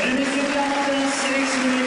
Önümüzdeki Amadeus Series